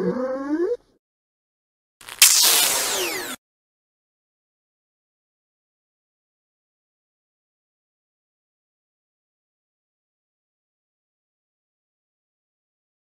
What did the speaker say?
Mm-hmm.